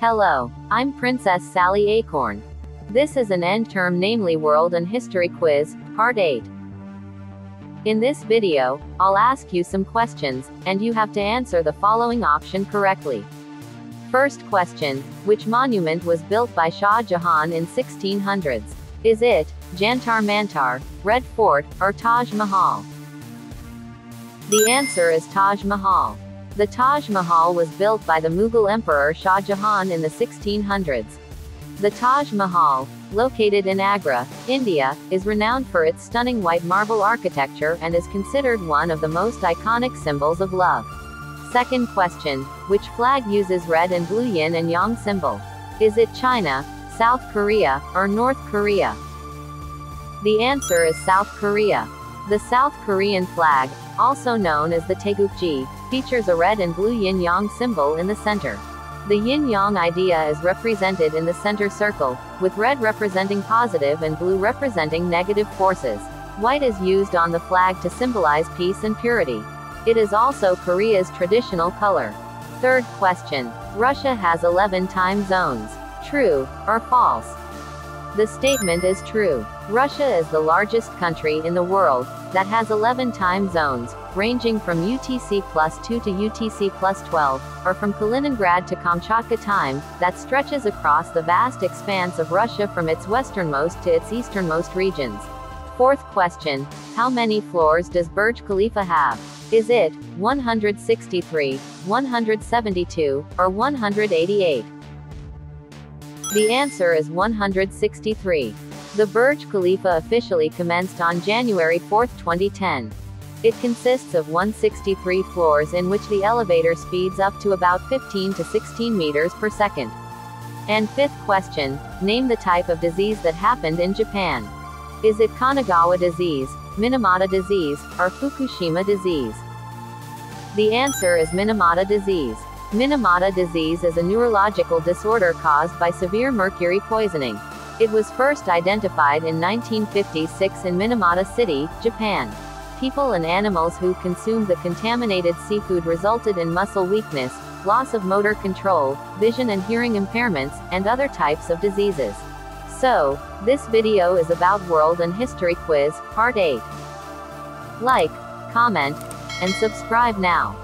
Hello, I'm Princess Sally Acorn. This is an end term namely world and history quiz, part 8. In this video, I'll ask you some questions, and you have to answer the following option correctly. First question, which monument was built by Shah Jahan in 1600s? Is it, Jantar Mantar, Red Fort, or Taj Mahal? The answer is Taj Mahal. The Taj Mahal was built by the Mughal Emperor Shah Jahan in the 1600s. The Taj Mahal, located in Agra, India, is renowned for its stunning white marble architecture and is considered one of the most iconic symbols of love. Second question, which flag uses red and blue yin and yang symbol? Is it China, South Korea, or North Korea? The answer is South Korea. The South Korean flag, also known as the Taegukgi, features a red and blue yin-yang symbol in the center. The yin-yang idea is represented in the center circle, with red representing positive and blue representing negative forces. White is used on the flag to symbolize peace and purity. It is also Korea's traditional color. Third question. Russia has 11 time zones. True, or false? The statement is true. Russia is the largest country in the world that has 11 time zones, ranging from UTC plus 2 to UTC plus 12, or from Kaliningrad to Kamchatka time, that stretches across the vast expanse of Russia from its westernmost to its easternmost regions. Fourth question How many floors does Burj Khalifa have? Is it 163, 172, or 188? The answer is 163. The Burj Khalifa officially commenced on January 4, 2010. It consists of 163 floors in which the elevator speeds up to about 15 to 16 meters per second. And fifth question, name the type of disease that happened in Japan. Is it Kanagawa disease, Minamata disease, or Fukushima disease? The answer is Minamata disease. Minamata disease is a neurological disorder caused by severe mercury poisoning. It was first identified in 1956 in Minamata City, Japan. People and animals who consumed the contaminated seafood resulted in muscle weakness, loss of motor control, vision and hearing impairments, and other types of diseases. So, this video is about World and History Quiz, Part 8. Like, comment, and subscribe now.